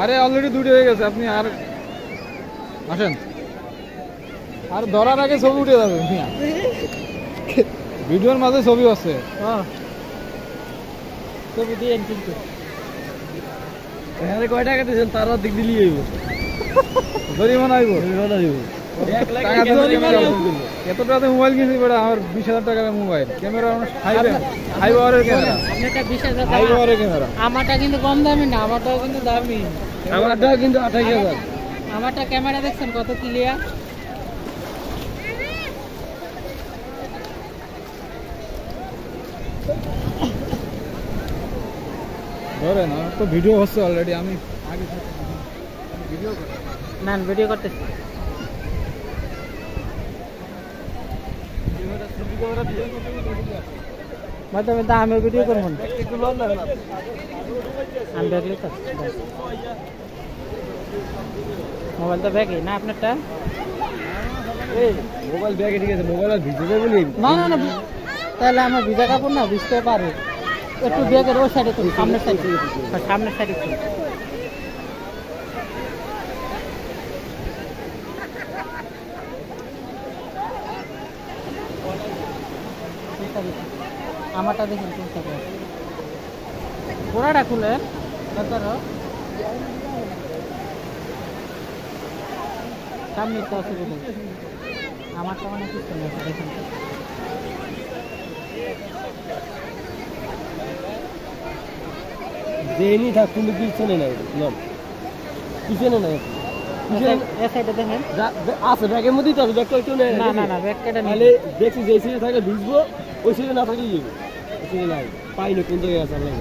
আরে অলরেডি দুটি হয়ে গেছে আপনি আর আসেন। আর ধরার আগে ছবি উঠে যাবে ভিডিওর মাঝে ছবি আছে। হ্যাঁ। ছবি দিয়ে কিন্তু কয় টাকা দিয়েছেন? তার দিক দিলি আইব জরিমানা আইব জরিমানা দিবেন। করল। এত টাকাতে মোবাইল কিনছি বেটা আমার বিশ হাজার টাকার মোবাইল। ক্যামেরা হাই হাই পাওয়ারের ক্যামেরা। আপনারটা বিশ হাজার হাই পাওয়ারের ক্যামেরা। আমারটা কিন্তু কম দামি না আমারটাও কিন্তু দামি। আমারটাও কিন্তু আঠাশ হাজার। আমারটা ক্যামেরা দেখছেন কত ক্লিয়ার ধরেন আমার তো ভিডিও হচ্ছে অলরেডি আমি আগে ভিডিও না ভিডিও করতেছি। মাধ্যমে তো আমি ভিডিও করব না একটু লন না আমি দেখলে তো মোবাইল তো ব্যাগে না আপনারটা এই মোবাইল ব্যাগে ঠিক আছে মোবাইল আর ভিজে বলি না না না তাহলে আমার ভিজা কাপড় না ভিজতে পারে একটু ব্যাগের ওই সাইডে করুন সামনের সাইডে সামনের সাইডে করুন আমারটা দেখুন কোন সাইডে আছে। গোড়াটা খুলে তারপর সামনে তো অসুবিধা। আমারটা মানে কিছু নেই দেখুন। দেনি থাক কিন্তু পিছনে নাই। পিছনে নাই? আছে ব্যাগের মধ্যেই তো আছে ব্যাগটা একটু না না না ব্যাগ কেটে তাহলে নিলে দেখছি যে সিটে থাকলে ভিজবো ওই সিটে না থাকলে যাব। ওই সিটে নাই। পাইনি কোন জায়গায় আছে আল্লাহ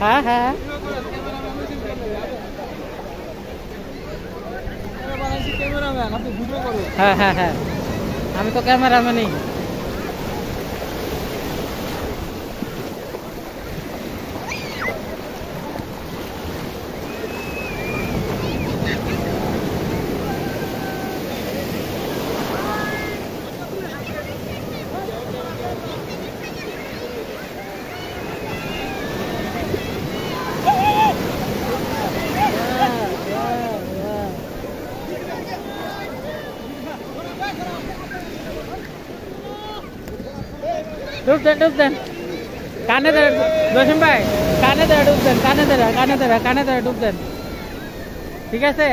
হ্যাঁ হ্যাঁ করুন হ্যাঁ হ্যাঁ হ্যাঁ। আমি তো ক্যামেরাম্যানই। ডুব দেন ডুব দেন। কানে ধরে রসিম ভাই, কানে ধরে ডুব কানে ধরে কানে ধরে কানে ধরে ডুব দেন। ঠিক আছে?